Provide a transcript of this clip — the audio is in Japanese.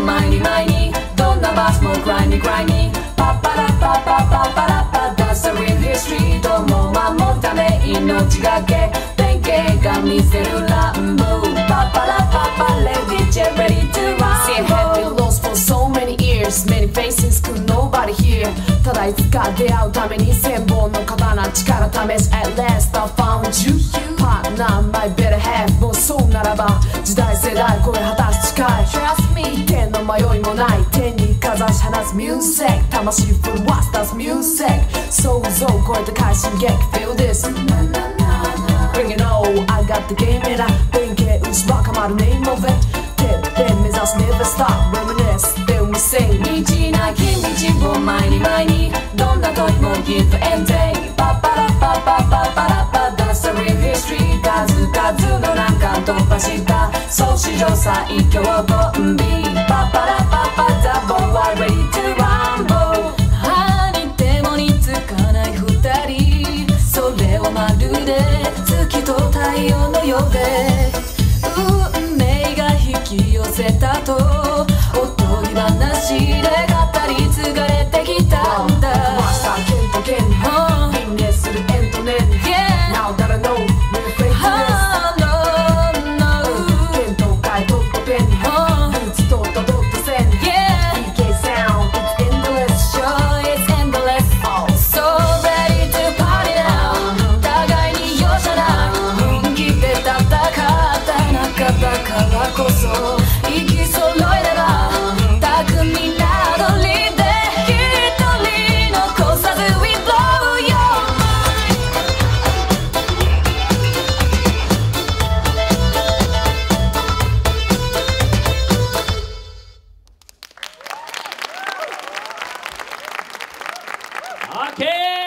て前に前にどんなバスもグライミグライミパッパラッパッパッパッパラッパ That's the real history どうも守るため命がけ典型が見せる乱暴パッパラッパッパ Lady J ready to run See, I have been lost for so many years Many faces could nobody hear ただいつか出会うために千本の刀力試す At last I found you Partner my better half もうそうならば時代世代超え果た迷いもない天にかざし放つ Music 魂震わす出す Music 想像を超えた快進撃 Feel this Bring it on I got the game and I 弁慶薄若まる name of it てっぺん目指す Never stop Reminisce Then we sing 道なき道を前に前にどんな時も Give and take パッパラッパッパッパッパラッパ That's the real history 数々の難関突破したそう史上最強コンビまるで月と太陽のようで運命が引き寄せたと。こそ生き揃えれば巧みな踊りで一人残さず We blow your mind OK